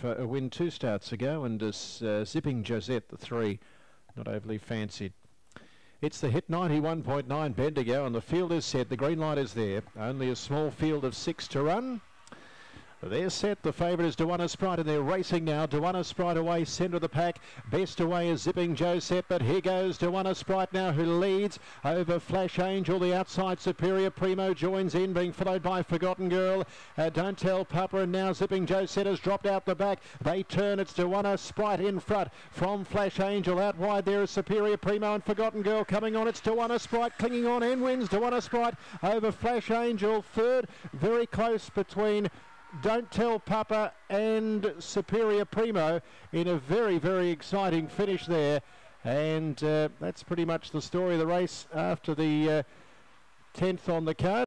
for a win two starts ago, and as uh, Zipping Josette, the three, not overly fancied. It's the hit 91.9 Bendigo, and the field is set. The green light is there. Only a small field of six to run. They're set. The favourite is Duana Sprite, and they're racing now. Duana Sprite away, centre of the pack. Best away is Zipping Josette, but here goes Duana Sprite now, who leads over Flash Angel. The outside Superior Primo joins in, being followed by Forgotten Girl. Uh, Don't Tell Papa, and now Zipping Josette has dropped out the back. They turn. It's Duana Sprite in front from Flash Angel. Out wide there is Superior Primo and Forgotten Girl coming on. It's Duana Sprite clinging on and wins. Duana Sprite over Flash Angel. Third, very close between don't Tell Papa and Superior Primo in a very, very exciting finish there. And uh, that's pretty much the story of the race after the uh, 10th on the card.